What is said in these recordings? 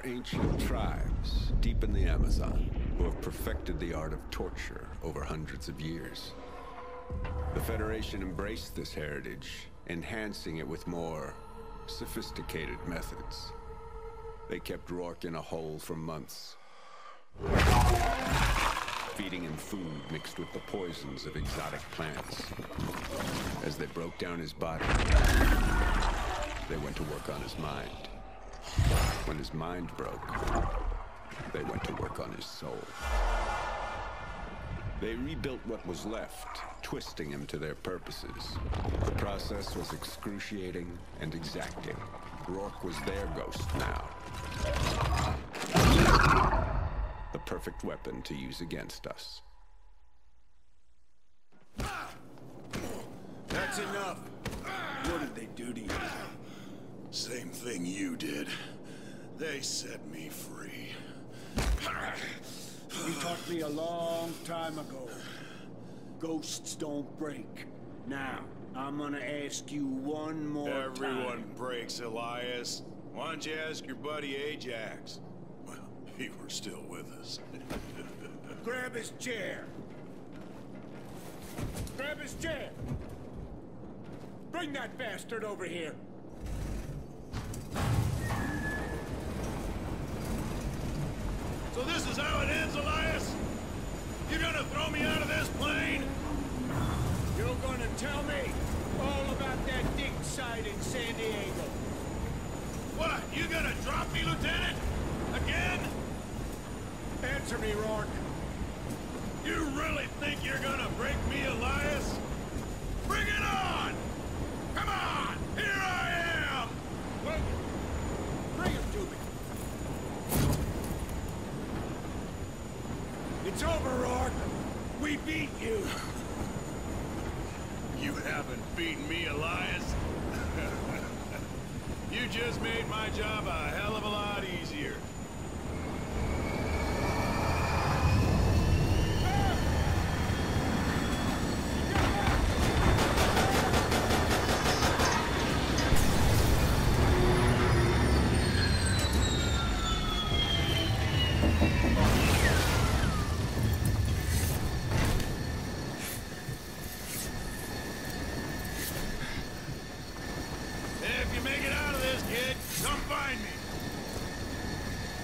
are ancient tribes deep in the Amazon who have perfected the art of torture over hundreds of years. The Federation embraced this heritage, enhancing it with more sophisticated methods. They kept Rorke in a hole for months, feeding him food mixed with the poisons of exotic plants. As they broke down his body, they went to work on his mind. When his mind broke, they went to work on his soul. They rebuilt what was left, twisting him to their purposes. The process was excruciating and exacting. Rorke was their ghost now. The perfect weapon to use against us. That's enough. What did they do to you? Same thing you did. They set me free. You taught me a long time ago. Ghosts don't break. Now, I'm gonna ask you one more Everyone time. breaks, Elias. Why don't you ask your buddy Ajax? Well, he were still with us. Grab his chair. Grab his chair. Bring that bastard over here. So this is how it ends, Elias? You're gonna throw me out of this plane? You're gonna tell me all about that dig site in San Diego. What? You gonna drop me, Lieutenant? Again? Answer me, Rorke. You really think you're gonna break me, Elias? Bring it on! Come on! Here I am! Logan, bring him to me. It's over, Rorke. We beat you. You haven't beaten me, Elias. you just made my job a If you make it out of this, kid, come find me.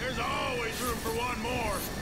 There's always room for one more.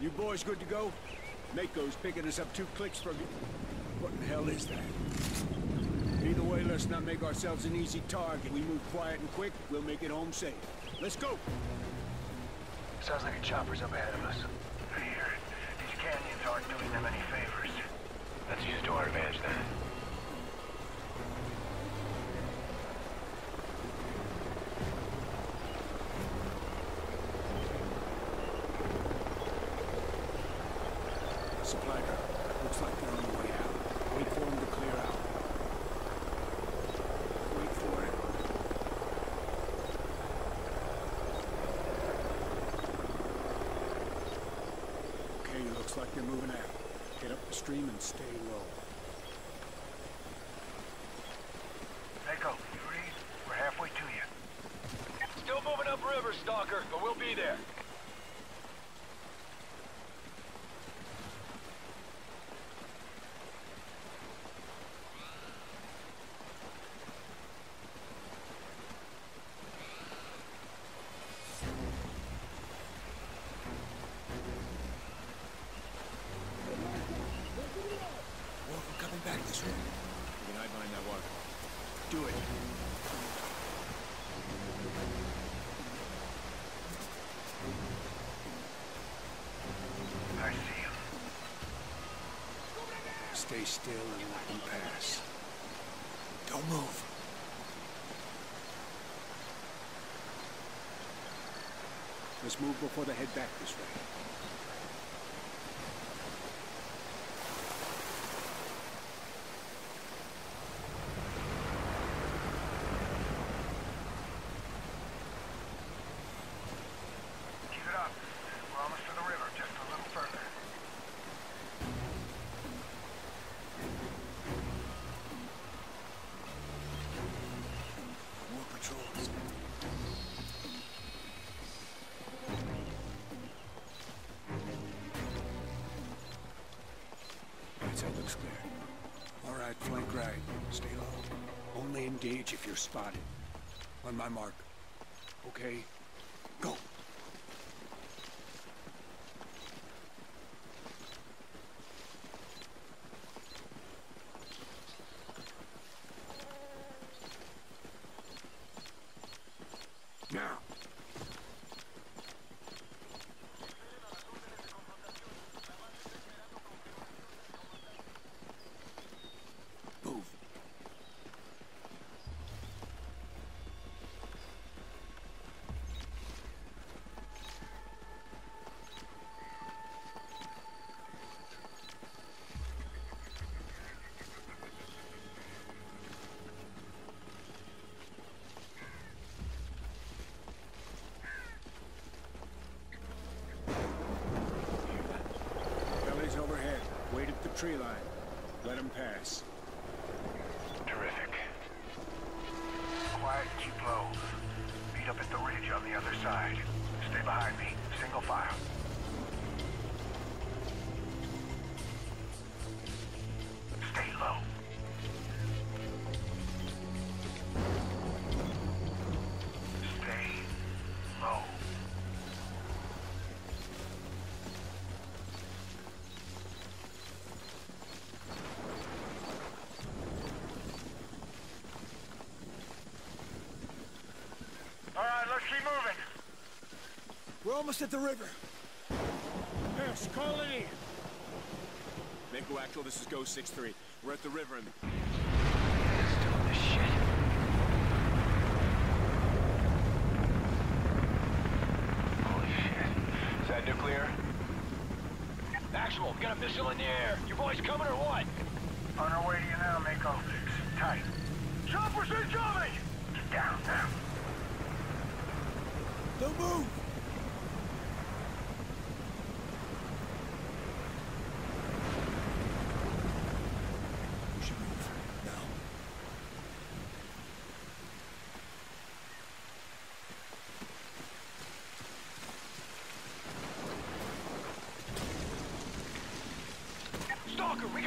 You boys good to go? Mako's picking us up two clicks from you. What the hell is that? Either way, let's not make ourselves an easy target. We move quiet and quick, we'll make it home safe. Let's go! Sounds like a chopper's up ahead of us. I hear it. These canyons aren't doing them any favors. Let's use to our advantage then. Supply drop. Looks like they're on the way out. Wait for them to clear out. Wait for it. Okay, looks like they're moving out. Get up the stream and stay low. Mako, you read? We're halfway to you. Still moving upriver, Stalker, but we'll be there. Do it. I see him. Stay still and let him pass. Don't move. Let's move before they head back this way. Stay low. Only engage if you're spotted. On my mark. Okay? Go. Now. Move. Belly's overhead. Wait at the tree line. Let him pass. Terrific. Quiet, keep low. Meet up at the ridge on the other side. Stay behind me. Single file. Almost at the river. Yes, call it in. Mako Actual, this is Ghost 6-3. We're at the river and... Holy shit. Is that nuclear? Actual, got a missile in the air. You boys coming or what? On our way to you now, Mako. Sit tight. Choppers incoming! Get down now. Don't move!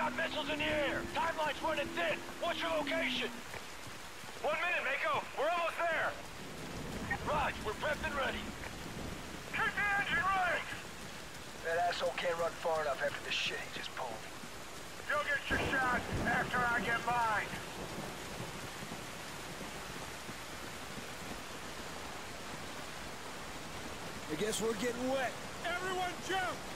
Got missiles in the air. Timeline's running thin. What's your location? One minute, Mako. We're almost there. Raj, we're prepped and ready. Keep the engine running! That asshole can't run far enough after the shit he just pulled. You'll get your shot after I get mine. I guess we're getting wet. Everyone jump!